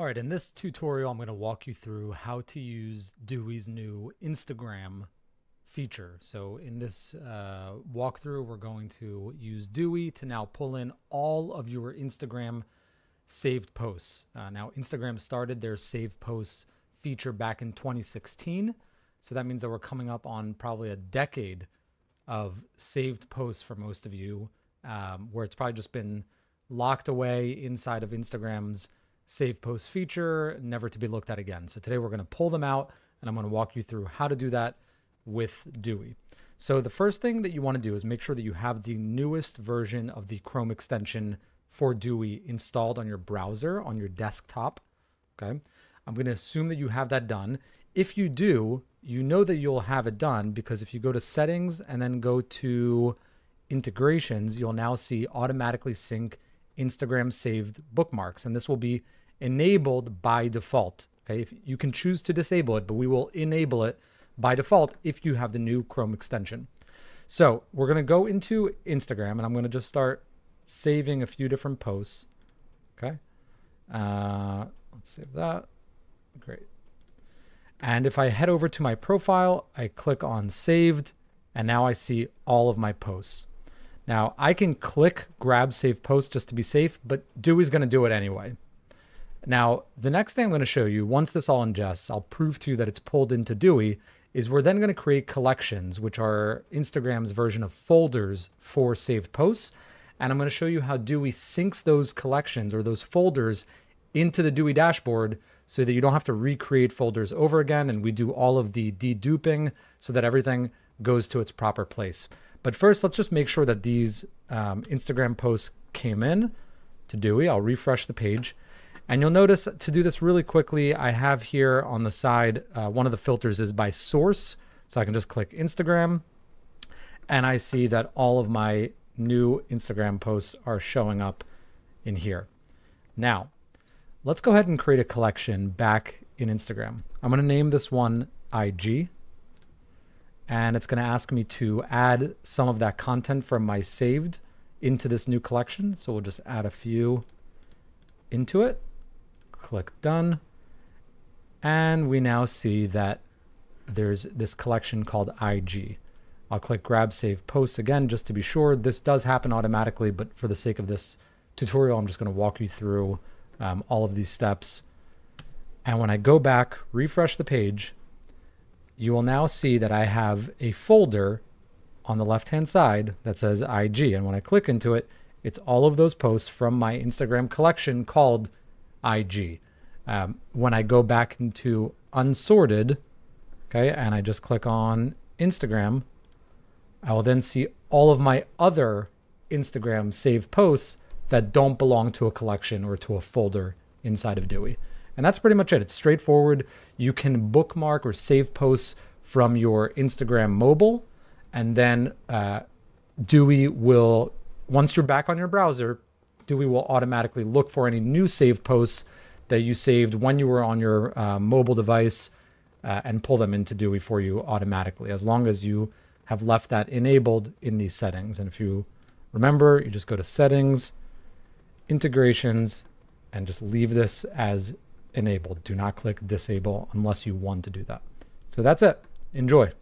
All right, in this tutorial, I'm going to walk you through how to use Dewey's new Instagram feature. So in this uh, walkthrough, we're going to use Dewey to now pull in all of your Instagram saved posts. Uh, now, Instagram started their saved posts feature back in 2016. So that means that we're coming up on probably a decade of saved posts for most of you, um, where it's probably just been locked away inside of Instagram's save post feature, never to be looked at again. So today we're going to pull them out and I'm going to walk you through how to do that with Dewey. So the first thing that you want to do is make sure that you have the newest version of the Chrome extension for Dewey installed on your browser on your desktop. Okay. I'm going to assume that you have that done. If you do, you know that you'll have it done because if you go to settings and then go to integrations, you'll now see automatically sync Instagram saved bookmarks. And this will be enabled by default. Okay, if you can choose to disable it, but we will enable it by default if you have the new Chrome extension. So we're going to go into Instagram and I'm going to just start saving a few different posts. Okay. Uh, let's save that. Great. And if I head over to my profile, I click on saved and now I see all of my posts. Now I can click grab save post just to be safe, but Dewey's going to do it anyway. Now, the next thing I'm going to show you, once this all ingests, I'll prove to you that it's pulled into Dewey, is we're then going to create collections, which are Instagram's version of folders for saved posts. And I'm going to show you how Dewey syncs those collections or those folders into the Dewey dashboard so that you don't have to recreate folders over again. And we do all of the deduping so that everything goes to its proper place. But first, let's just make sure that these um, Instagram posts came in to Dewey. I'll refresh the page. And you'll notice to do this really quickly, I have here on the side, uh, one of the filters is by source. So I can just click Instagram and I see that all of my new Instagram posts are showing up in here. Now, let's go ahead and create a collection back in Instagram. I'm going to name this one IG. And it's going to ask me to add some of that content from my saved into this new collection. So we'll just add a few into it click done. And we now see that there's this collection called IG. I'll click grab save posts again just to be sure. This does happen automatically, but for the sake of this tutorial, I'm just going to walk you through um, all of these steps. And when I go back, refresh the page, you will now see that I have a folder on the left hand side that says IG. And when I click into it, it's all of those posts from my Instagram collection called IG. Um, when I go back into unsorted, okay, and I just click on Instagram, I will then see all of my other Instagram saved posts that don't belong to a collection or to a folder inside of Dewey. And that's pretty much it. It's straightforward. You can bookmark or save posts from your Instagram mobile, and then uh, Dewey will, once you're back on your browser, Dewey will automatically look for any new saved posts that you saved when you were on your uh, mobile device uh, and pull them into Dewey for you automatically, as long as you have left that enabled in these settings. And if you remember, you just go to settings, integrations, and just leave this as enabled. Do not click disable unless you want to do that. So that's it. Enjoy.